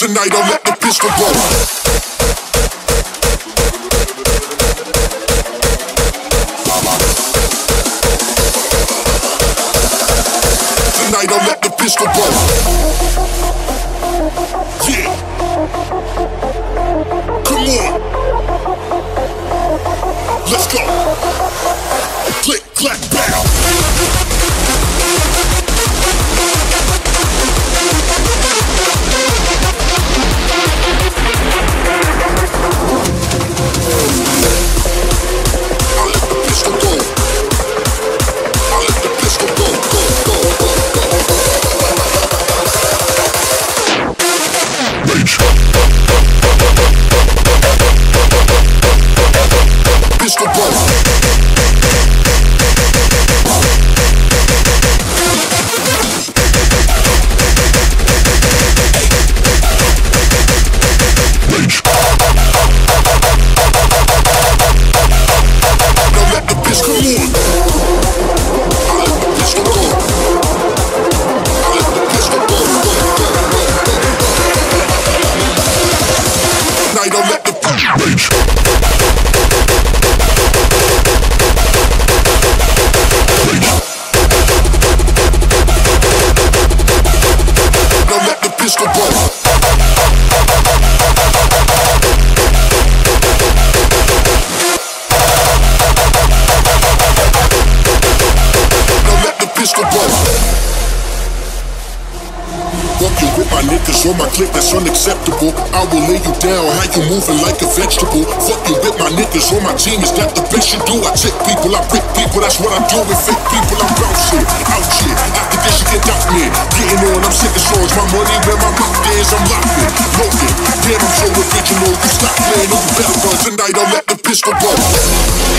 Tonight I'll let the pistol go. Tonight I'll let the pistol go. Pistol go. Walking with my niggas on my clip, that's unacceptable. I will lay you down, how you moving like a vegetable. Fuck Fucking with my niggas on my team, is that the best you do? I take people, I pick people, that's what I'm doing. Fake people, I'm shit, out shit. After this, you get out me. Getting on, I'm sick of songs. My money where my mouth is, I'm locked in. Damn, I'm so original. You stop playing on the background tonight, I'll let the pistol go.